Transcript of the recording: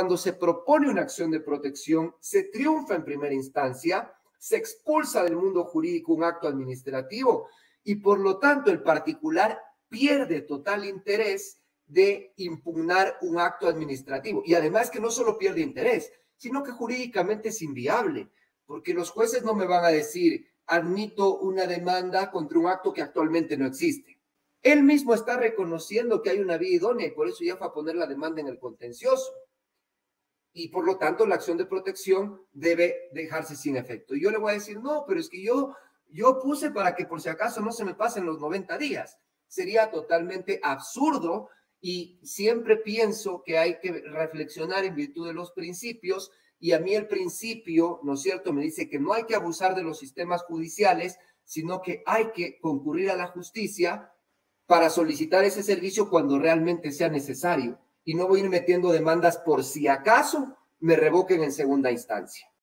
cuando se propone una acción de protección, se triunfa en primera instancia, se expulsa del mundo jurídico un acto administrativo y por lo tanto el particular pierde total interés de impugnar un acto administrativo. Y además que no solo pierde interés, sino que jurídicamente es inviable, porque los jueces no me van a decir, admito una demanda contra un acto que actualmente no existe. Él mismo está reconociendo que hay una vía idónea y por eso ya fue a poner la demanda en el contencioso y por lo tanto la acción de protección debe dejarse sin efecto. Y yo le voy a decir, no, pero es que yo, yo puse para que por si acaso no se me pasen los 90 días. Sería totalmente absurdo y siempre pienso que hay que reflexionar en virtud de los principios y a mí el principio, ¿no es cierto?, me dice que no hay que abusar de los sistemas judiciales, sino que hay que concurrir a la justicia para solicitar ese servicio cuando realmente sea necesario y no voy a ir metiendo demandas por si acaso me revoquen en segunda instancia.